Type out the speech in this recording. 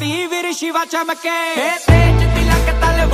ਕਰਤੀ ਵੀਰ ਸ਼ਿਵਾ ਚਮਕੇ। ਏ ਤੇਜ ਤਿਲਕ ਤਲਵਾਰ